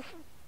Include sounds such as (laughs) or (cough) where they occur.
Mm-hmm. (laughs)